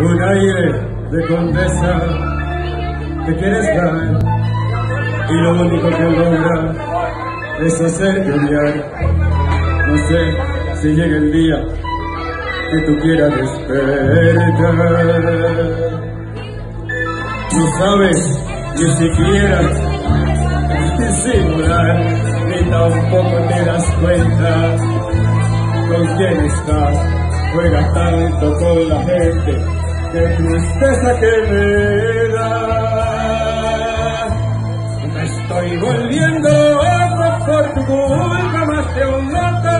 un aire de condesa que quieres dar y lo único que logra es hacerte odiar. No sé si llega el día que tú quieras despertar. No sabes ni siquiera disimular, ni tampoco te das cuenta con quién estás. Juegas tanto con la gente, qué tristeza que me da. Me estoy volviendo loco por tu culpa más de un loco.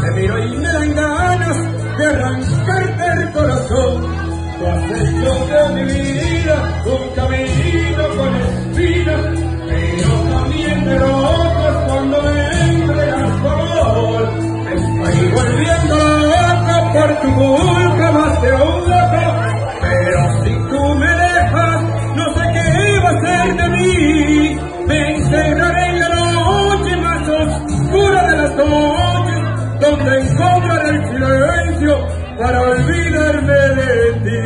Te miro y me dan ganas de arrancarte el corazón. Tú has hecho de mi vida un camino con espinas, pero también de locos cuando me entregas amor. Me estoy volviendo loco por tu culpa más de un loco, donde encontraré el silencio para olvidarme de ti.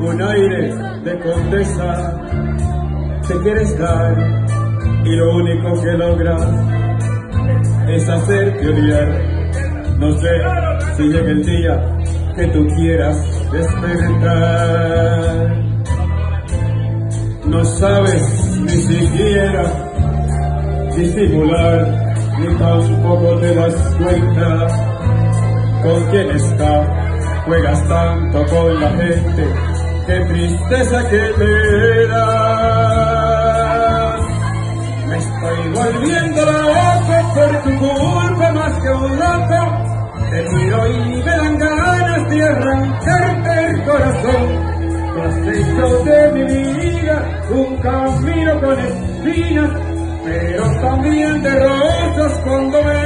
Un aire de condesa te quieres dar y lo único que logras es hacerte odiar. No sé si llega el día que tú quieras despertar. No sabes ni siquiera disimular, ni tampoco te das cuenta con quién está. Juegas tanto con la gente, qué tristeza que me da. Me estoy volviendo loco por tu culpa más que un loco. Te miro y me dan ganas de arrancarte el corazón. Tú has hecho de mi vida un camino con espinas, pero también de rosas cuando me